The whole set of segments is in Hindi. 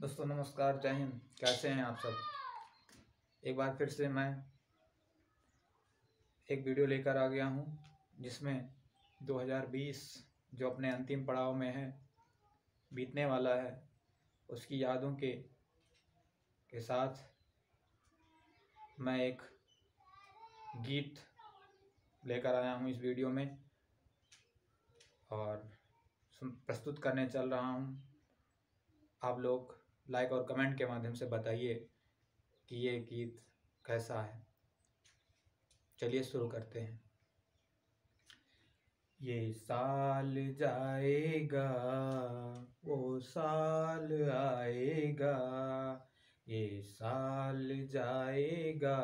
दोस्तों, नमस्कार, जय हिंद। कैसे हैं आप सब? एक बार फिर से मैं एक वीडियो लेकर आ गया हूँ, जिसमें 2020 जो अपने अंतिम पड़ाव में है, बीतने वाला है, उसकी यादों के के साथ मैं एक गीत लेकर आया हूँ इस वीडियो में और प्रस्तुत करने चल रहा हूँ। आप लोग लाइक और कमेंट के माध्यम से बताइए कि ये गीत कैसा है। चलिए शुरू करते हैं। ये साल जाएगा, वो साल आएगा, ये साल जाएगा,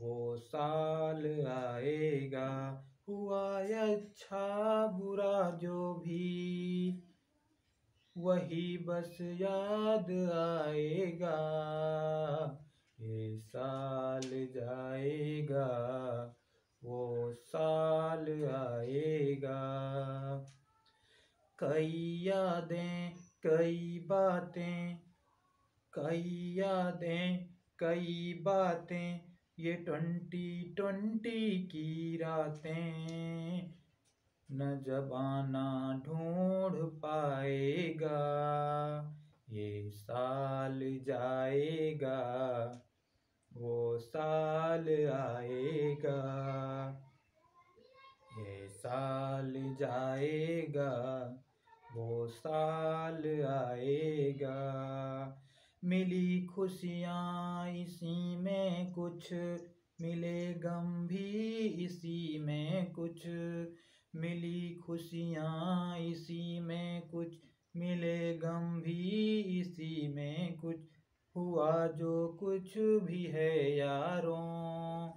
वो साल आएगा, हुआ अच्छा बुरा जो भी वही बस याद आएगा, ये साल जाएगा, वो साल आएगा। कई यादें, कई बातें, कई यादें, कई बातें, ये ट्वेंटी ट्वेंटी की रातें। न जबाना ढूंढ पाएगा, ये साल जाएगा, वो साल आएगा। ये साल जाएगा, वो साल आएगा। मिली खुशियाँ इसी में कुछ, मिले गम भी इसी में कुछ मिली खुशियाँ इसी में कुछ मिले गम भी, इसी में कुछ हुआ जो कुछ भी है यारों।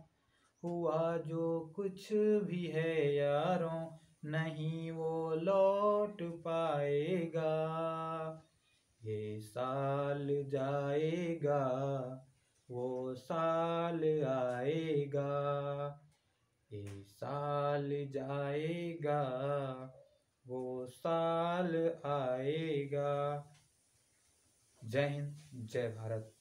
हुआ जो कुछ भी है यारों, नहीं वो लौट पाएगा। ये साल जाएगा, वो साल आएगा। साल जाएगा वो साल आएगा। जय हिंद जय भारत।